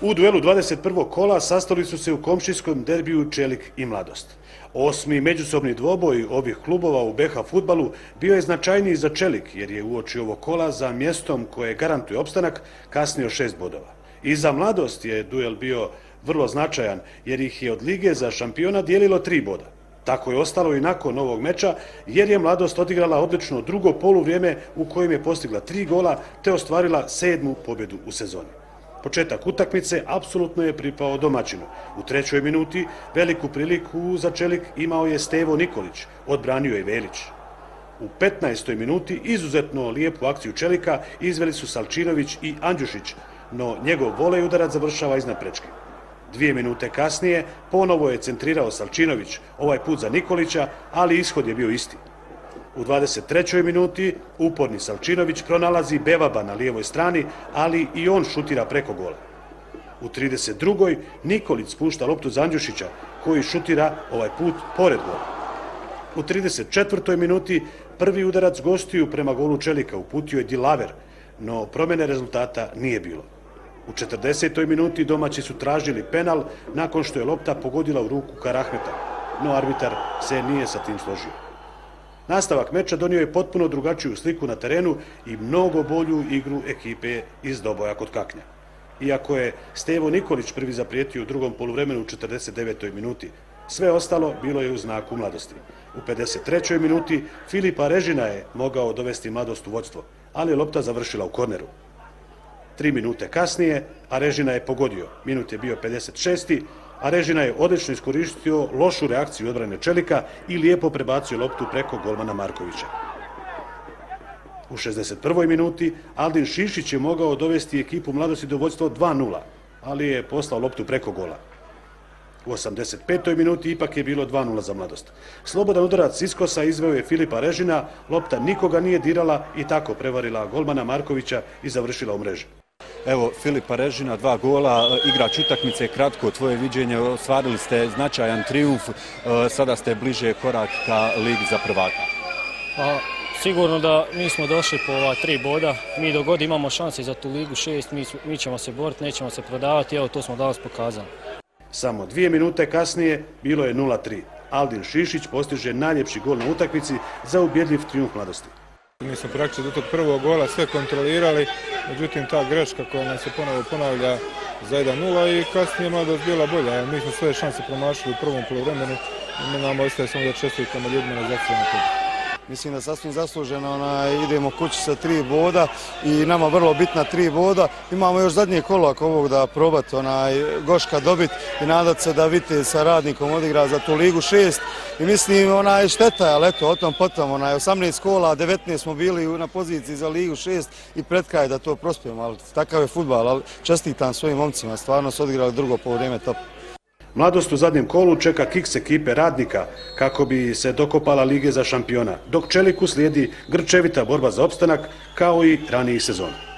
U duelu 21. kola sastali su se u komšijskom derbiju Čelik i Mladost. Osmi međusobni dvoboj ovih klubova u BH futbalu bio je značajniji za Čelik jer je uoči ovog kola za mjestom koje garantuje opstanak kasnio šest bodova. I za Mladost je duel bio vrlo značajan jer ih je od Lige za šampiona dijelilo tri boda. Tako je ostalo i nakon ovog meča jer je Mladost odigrala odlično drugo poluvrijeme u kojem je postigla tri gola te ostvarila sedmu pobjedu u sezoni. Početak utakmice apsolutno je pripao domaćinu. U trećoj minuti veliku priliku za Čelik imao je Stevo Nikolić, odbranio je Velić. U 15. minuti izuzetno lijepu akciju Čelika izveli su Salčinović i Andjušić, no njegov volej udarac završava iznad prečke. Dvije minute kasnije ponovo je centrirao Salčinović, ovaj put za Nikolića, ali ishod je bio isti. U 23. minuti uporni Salčinović pronalazi Bevaba na lijevoj strani, ali i on šutira preko gola. U 32. Nikolić spušta loptu za Andjušića, koji šutira ovaj put pored gola. U 34. minuti prvi udarac gostiju prema golu Čelika uputio je Dilaver, no promjene rezultata nije bilo. U 40. minuti domaći su tražili penal nakon što je lopta pogodila u ruku Karahmeta, no arbitar se nije sa tim složio. Nastavak meča donio je potpuno drugačiju sliku na terenu i mnogo bolju igru ekipe iz Doboja kod Kaknja. Iako je Stevo Nikolić prvi zaprijetio u drugom poluvremenu u 49. minuti, sve ostalo bilo je u znaku mladosti. U 53. minuti Filipa Režina je mogao dovesti mladost u vodstvo, ali je lopta završila u korneru. Tri minute kasnije, a Režina je pogodio. Minut je bio 56. a Režina je odlično iskoristio lošu reakciju odbrane Čelika i lijepo prebacio loptu preko golmana Markovića. U 61. minuti Aldin Šišić je mogao dovesti ekipu mladosti do vodstva 2-0, ali je poslao loptu preko gola. U 85. minuti ipak je bilo 2-0 za mladost. Slobodan udarac Iskosa izveo je Filipa Režina, lopta nikoga nije dirala i tako prevarila golmana Markovića i završila u mreži. Evo, Filipa Režina, dva gola, igrač utakmice, kratko tvoje viđenje, ostvarili ste značajan triumf, e, sada ste bliže korak ka Ligi za prvaka. Pa, sigurno da mi smo došli po ova tri boda, mi dogod imamo šanse za tu Ligu šest, mi, mi ćemo se boriti, nećemo se prodavati, evo to smo danas pokazali. Samo dvije minute kasnije bilo je 0-3. Aldin Šišić postiže najljepši gol na utakmici za ubjedljiv triumf mladosti. Mi smo praktično do tog prvog gola sve kontrolirali, međutim ta greška koja nas se ponovo ponavlja za 1-0 i kasnije mladost bila bolja. Mi smo sve šanse promašili u prvom polovremenu i nam ostaje samo da čestitamo ljudima na zacijenu. Mislim da sasvim zasluženo idemo kući sa tri boda i nama vrlo bitna tri boda. Imamo još zadnje kolo ako ovog da probati onaj Goška dobit i nadat se da Vite sa radnikom odigra za tu ligu šest. I mislim onaj šteta, ali eto o tom potom onaj 18 kola, 19 smo bili na poziciji za ligu šest i pretkaj da to prospijemo, ali takav je futbal, ali čestitam svojim momcima, stvarno su odigrali drugo po vrijeme top. Mladost u zadnjem kolu čeka kiks ekipe radnika kako bi se dokopala Lige za šampiona, dok Čeliku slijedi grčevita borba za opstanak kao i ranijih sezona.